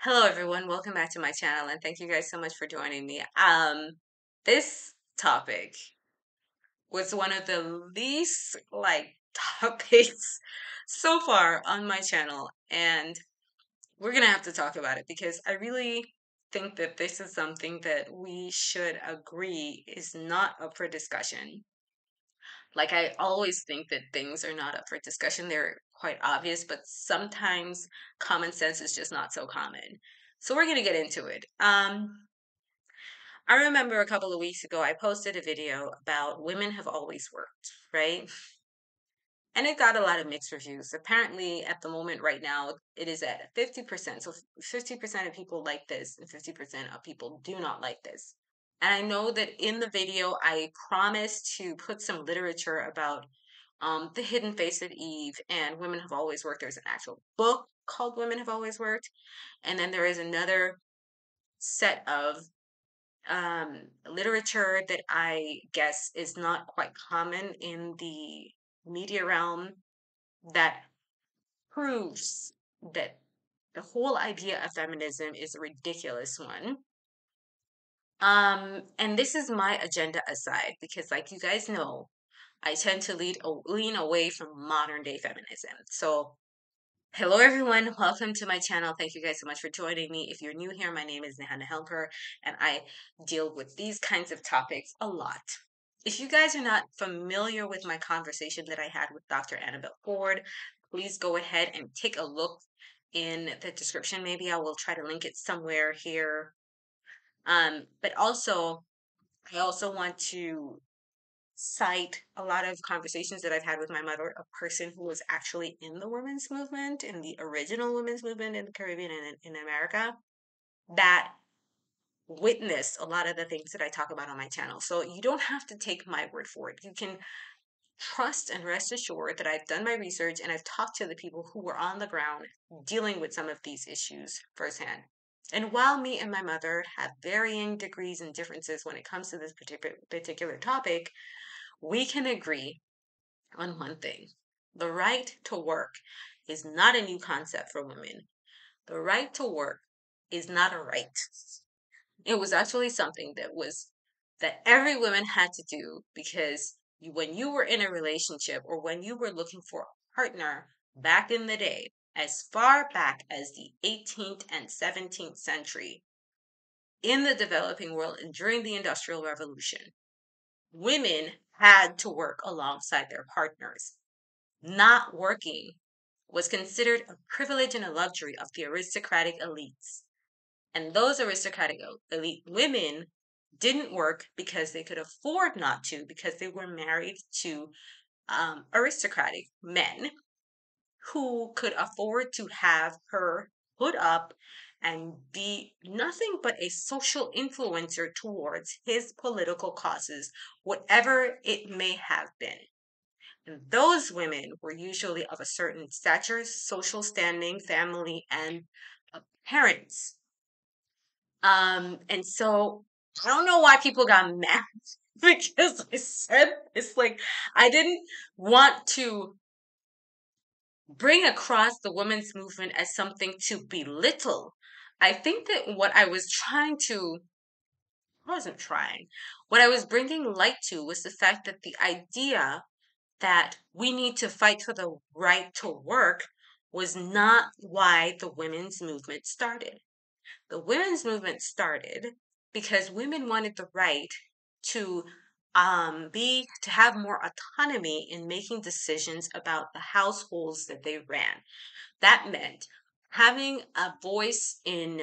Hello, everyone. Welcome back to my channel, and thank you guys so much for joining me. Um, this topic was one of the least like topics so far on my channel, and we're gonna have to talk about it because I really think that this is something that we should agree is not up for discussion. Like, I always think that things are not up for discussion. They're quite obvious, but sometimes common sense is just not so common. So we're going to get into it. Um, I remember a couple of weeks ago, I posted a video about women have always worked, right? And it got a lot of mixed reviews. Apparently, at the moment, right now, it is at 50%. So 50% of people like this, and 50% of people do not like this. And I know that in the video, I promised to put some literature about um, The Hidden Face of Eve and Women Have Always Worked. There's an actual book called Women Have Always Worked. And then there is another set of um, literature that I guess is not quite common in the media realm that proves that the whole idea of feminism is a ridiculous one. Um, and this is my agenda aside because, like you guys know, I tend to lead lean away from modern day feminism. So, hello everyone, welcome to my channel. Thank you guys so much for joining me. If you're new here, my name is Nehanda Helmker, and I deal with these kinds of topics a lot. If you guys are not familiar with my conversation that I had with Dr. Annabelle Ford, please go ahead and take a look in the description. Maybe I will try to link it somewhere here um, but also, I also want to cite a lot of conversations that I've had with my mother, a person who was actually in the women's movement, in the original women's movement in the Caribbean and in, in America, that witnessed a lot of the things that I talk about on my channel. So you don't have to take my word for it. You can trust and rest assured that I've done my research and I've talked to the people who were on the ground dealing with some of these issues firsthand. And while me and my mother have varying degrees and differences when it comes to this particular particular topic, we can agree on one thing. The right to work is not a new concept for women. The right to work is not a right. It was actually something that was that every woman had to do because you, when you were in a relationship or when you were looking for a partner back in the day, as far back as the 18th and 17th century in the developing world and during the Industrial Revolution, women had to work alongside their partners. Not working was considered a privilege and a luxury of the aristocratic elites. And those aristocratic elite women didn't work because they could afford not to, because they were married to um, aristocratic men who could afford to have her put up and be nothing but a social influencer towards his political causes, whatever it may have been. And those women were usually of a certain stature, social standing, family, and parents. Um, and so I don't know why people got mad because I said it's like I didn't want to bring across the women's movement as something to belittle. I think that what I was trying to, I wasn't trying, what I was bringing light to was the fact that the idea that we need to fight for the right to work was not why the women's movement started. The women's movement started because women wanted the right to um, be to have more autonomy in making decisions about the households that they ran. That meant having a voice in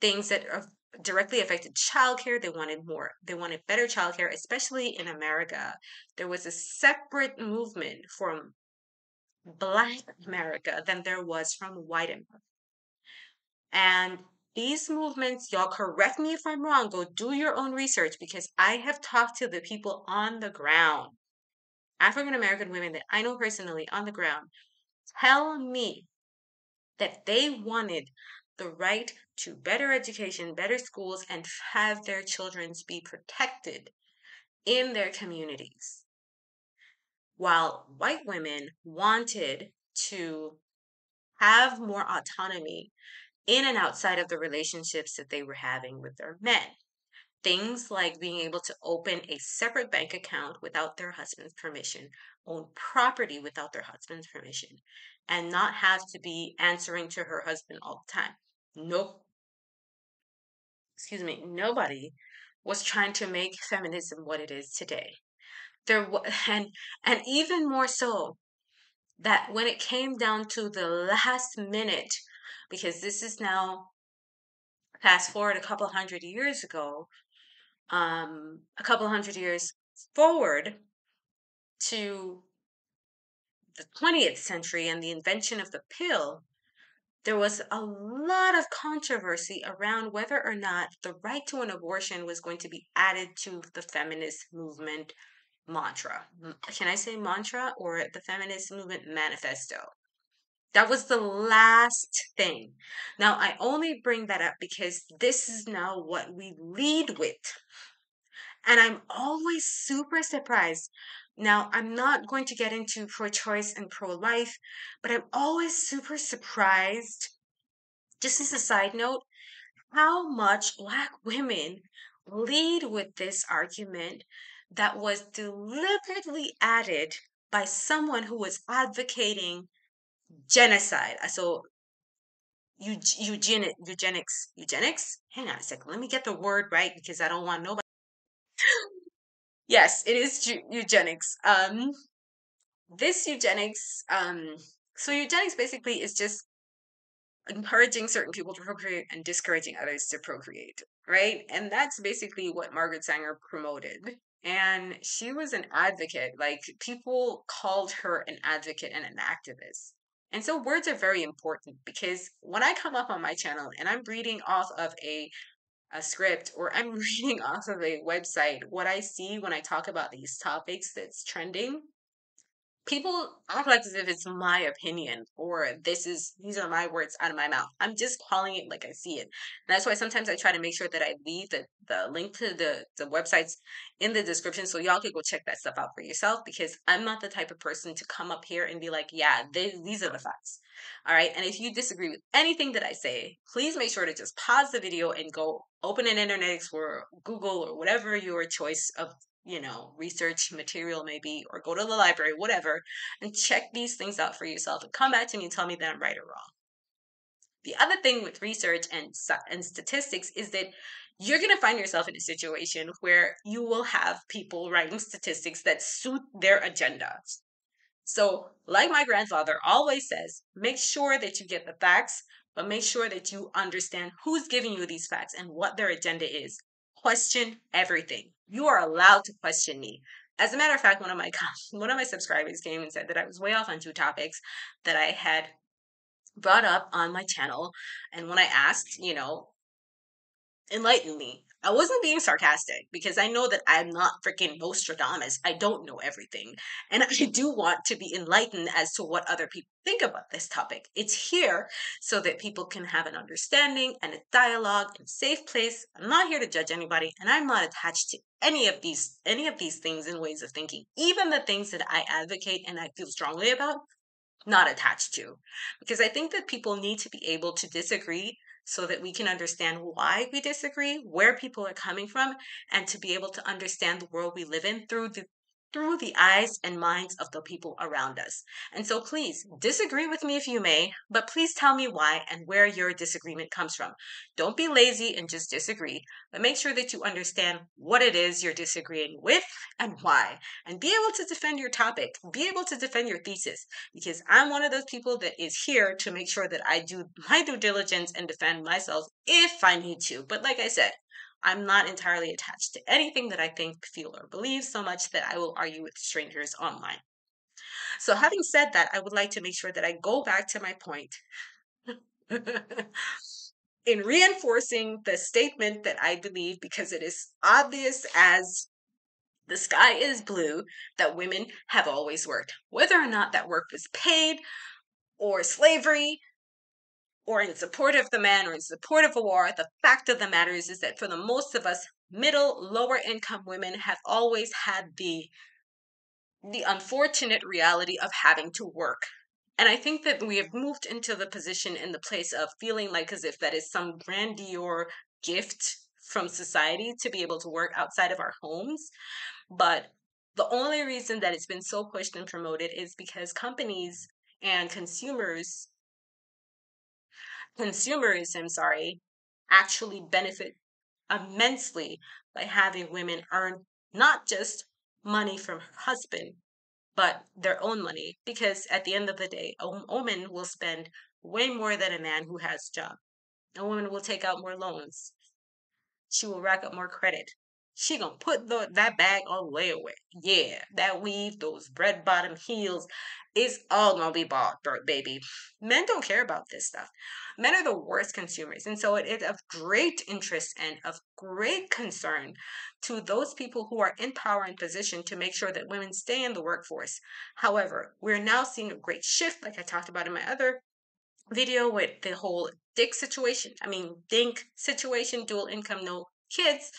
things that are directly affected childcare. They wanted more, they wanted better childcare, especially in America. There was a separate movement from Black America than there was from white America. And these movements, y'all correct me if I'm wrong, go do your own research because I have talked to the people on the ground, African American women that I know personally on the ground, tell me that they wanted the right to better education, better schools, and have their children be protected in their communities. While white women wanted to have more autonomy in and outside of the relationships that they were having with their men. Things like being able to open a separate bank account without their husband's permission, own property without their husband's permission, and not have to be answering to her husband all the time. Nope. Excuse me, nobody was trying to make feminism what it is today. There and and even more so that when it came down to the last minute because this is now fast forward a couple hundred years ago um, a couple hundred years forward to the 20th century and the invention of the pill, there was a lot of controversy around whether or not the right to an abortion was going to be added to the feminist movement mantra. Can I say mantra or the feminist movement manifesto? That was the last thing. Now, I only bring that up because this is now what we lead with. And I'm always super surprised. Now, I'm not going to get into pro choice and pro life, but I'm always super surprised, just as a side note, how much Black women lead with this argument that was deliberately added by someone who was advocating genocide. So eugenic, eugenics, eugenics. Hang on a second. Let me get the word right because I don't want nobody. yes, it is eugenics. Um, this eugenics. Um, so eugenics basically is just encouraging certain people to procreate and discouraging others to procreate, right? And that's basically what Margaret Sanger promoted. And she was an advocate. Like people called her an advocate and an activist. And so words are very important because when I come up on my channel and I'm reading off of a a script or I'm reading off of a website, what I see when I talk about these topics that's trending people act like as if it's my opinion or this is these are my words out of my mouth. I'm just calling it like I see it. And that's why sometimes I try to make sure that I leave the, the link to the, the websites in the description so y'all can go check that stuff out for yourself because I'm not the type of person to come up here and be like, yeah, they, these are the facts. All right. And if you disagree with anything that I say, please make sure to just pause the video and go open an Internet Explorer, Google, or whatever your choice of you know, research material maybe, or go to the library, whatever, and check these things out for yourself and come back to me and tell me that I'm right or wrong. The other thing with research and, and statistics is that you're going to find yourself in a situation where you will have people writing statistics that suit their agenda. So, like my grandfather always says, make sure that you get the facts, but make sure that you understand who's giving you these facts and what their agenda is. Question everything you are allowed to question me. As a matter of fact, one of my one of my subscribers came and said that I was way off on two topics that I had brought up on my channel. And when I asked, you know, enlighten me. I wasn't being sarcastic because I know that I'm not freaking Nostradamus. I don't know everything. And I do want to be enlightened as to what other people think about this topic. It's here so that people can have an understanding and a dialogue and safe place. I'm not here to judge anybody and I'm not attached to any of these any of these things and ways of thinking. Even the things that I advocate and I feel strongly about, not attached to. Because I think that people need to be able to disagree so that we can understand why we disagree, where people are coming from, and to be able to understand the world we live in through the through the eyes and minds of the people around us. And so please hmm. disagree with me if you may, but please tell me why and where your disagreement comes from. Don't be lazy and just disagree, but make sure that you understand what it is you're disagreeing with and why, and be able to defend your topic, be able to defend your thesis, because I'm one of those people that is here to make sure that I do my due diligence and defend myself if I need to. But like I said, I'm not entirely attached to anything that I think, feel, or believe so much that I will argue with strangers online. So, having said that, I would like to make sure that I go back to my point in reinforcing the statement that I believe, because it is obvious as the sky is blue, that women have always worked. Whether or not that work was paid or slavery or in support of the man or in support of a war, the fact of the matter is, is that for the most of us, middle, lower income women have always had the the unfortunate reality of having to work And I think that we have moved into the position in the place of feeling like as if that is some grandeur gift from society to be able to work outside of our homes. But the only reason that it's been so pushed and promoted is because companies and consumers consumerism, sorry, actually benefit immensely by having women earn not just money from her husband, but their own money. Because at the end of the day, a woman will spend way more than a man who has a job. A woman will take out more loans. She will rack up more credit. She gonna put the, that bag on the way away. Yeah, that weave, those bread bottom heels, it's all gonna be bought, baby. Men don't care about this stuff. Men are the worst consumers. And so it is of great interest and of great concern to those people who are in power and position to make sure that women stay in the workforce. However, we're now seeing a great shift, like I talked about in my other video with the whole dick situation. I mean, dink situation, dual income, no kids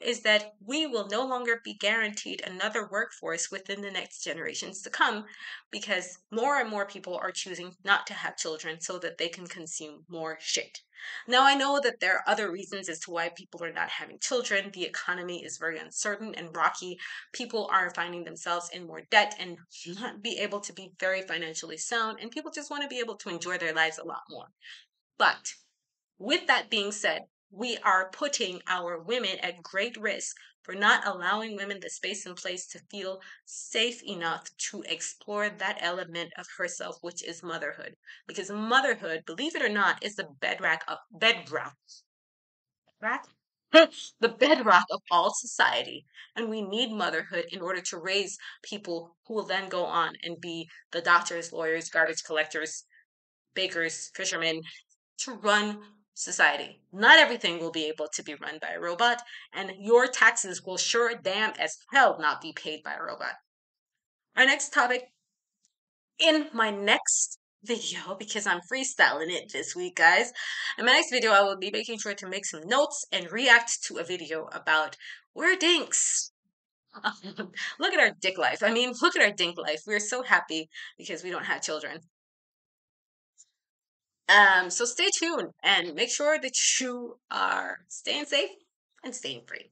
is that we will no longer be guaranteed another workforce within the next generations to come because more and more people are choosing not to have children so that they can consume more shit. Now, I know that there are other reasons as to why people are not having children. The economy is very uncertain and rocky. People are finding themselves in more debt and not be able to be very financially sound, and people just want to be able to enjoy their lives a lot more. But with that being said, we are putting our women at great risk for not allowing women the space and place to feel safe enough to explore that element of herself, which is motherhood. Because motherhood, believe it or not, is the bedrock of bedrock. Bedrock? the bedrock of all society. And we need motherhood in order to raise people who will then go on and be the doctors, lawyers, garbage collectors, bakers, fishermen, to run society. Not everything will be able to be run by a robot, and your taxes will sure damn as hell not be paid by a robot. Our next topic in my next video, because I'm freestyling it this week, guys. In my next video, I will be making sure to make some notes and react to a video about we're dinks. look at our dick life. I mean, look at our dink life. We're so happy because we don't have children. Um, so stay tuned and make sure that you are staying safe and staying free.